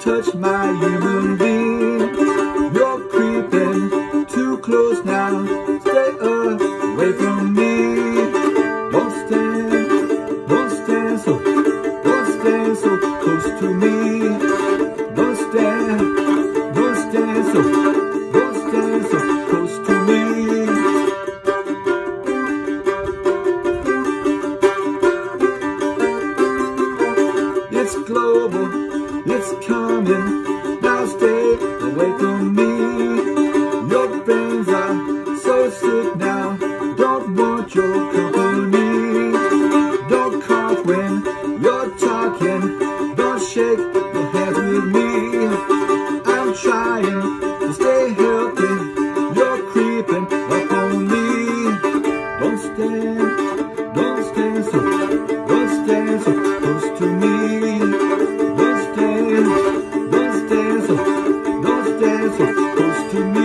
touch my human being. Away from me. Don't stand, don't stand so, don't stand so close to me. Don't stand, don't stand so, don't stand so close to me. It's global, it's coming. Now stay don't shake your head with me. I'm trying to stay healthy. You're creeping up on me. Don't stand, don't stand so, don't stand so close to me. Don't stand, don't stand so, don't stand so close to me.